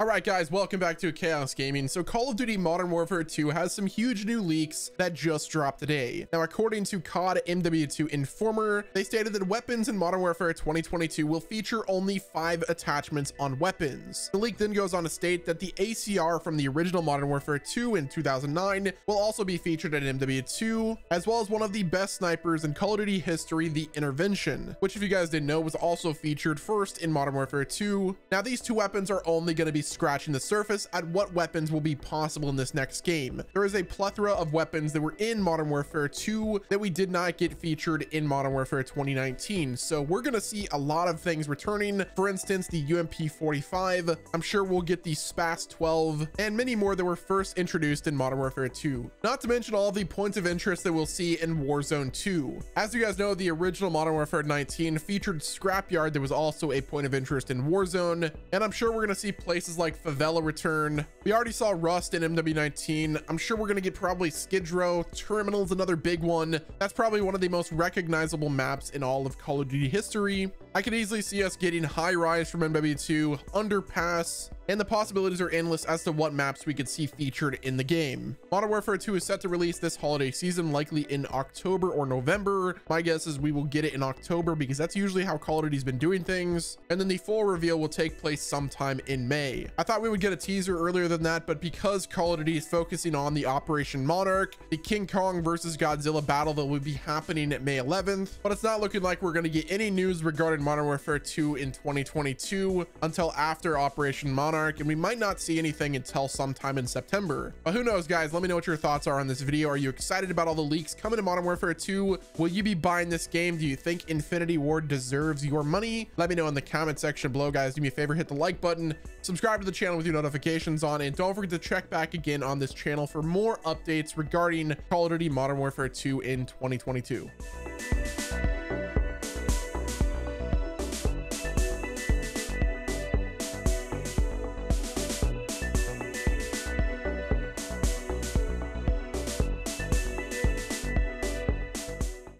All right, guys, welcome back to Chaos Gaming. So Call of Duty Modern Warfare 2 has some huge new leaks that just dropped today. Now, according to COD MW2 Informer, they stated that weapons in Modern Warfare 2022 will feature only five attachments on weapons. The leak then goes on to state that the ACR from the original Modern Warfare 2 in 2009 will also be featured in MW2, as well as one of the best snipers in Call of Duty history, the Intervention, which if you guys didn't know was also featured first in Modern Warfare 2. Now, these two weapons are only going to be scratching the surface at what weapons will be possible in this next game. There is a plethora of weapons that were in Modern Warfare 2 that we did not get featured in Modern Warfare 2019. So we're going to see a lot of things returning. For instance, the UMP 45. I'm sure we'll get the SPAS 12 and many more that were first introduced in Modern Warfare 2. Not to mention all the points of interest that we'll see in Warzone 2. As you guys know, the original Modern Warfare 19 featured Scrapyard that was also a point of interest in Warzone. And I'm sure we're going to see places like Favela return. We already saw Rust in MW19. I'm sure we're going to get probably Skid Row. Terminal's another big one. That's probably one of the most recognizable maps in all of Call of Duty history. I could easily see us getting High Rise from MW2, Underpass, and the possibilities are endless as to what maps we could see featured in the game. Modern Warfare 2 is set to release this holiday season, likely in October or November. My guess is we will get it in October because that's usually how Call of Duty's been doing things. And then the full reveal will take place sometime in May. I thought we would get a teaser earlier than that, but because Call of Duty is focusing on the Operation Monarch, the King Kong versus Godzilla battle that will be happening at May 11th, but it's not looking like we're going to get any news regarding Modern Warfare 2 in 2022 until after Operation Monarch, and we might not see anything until sometime in September. But who knows, guys? Let me know what your thoughts are on this video. Are you excited about all the leaks coming to Modern Warfare 2? Will you be buying this game? Do you think Infinity Ward deserves your money? Let me know in the comment section below, guys. Do me a favor, hit the like button, subscribe to the channel with your notifications on, and don't forget to check back again on this channel for more updates regarding Call of Duty Modern Warfare 2 in 2022.